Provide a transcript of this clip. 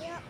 Yep.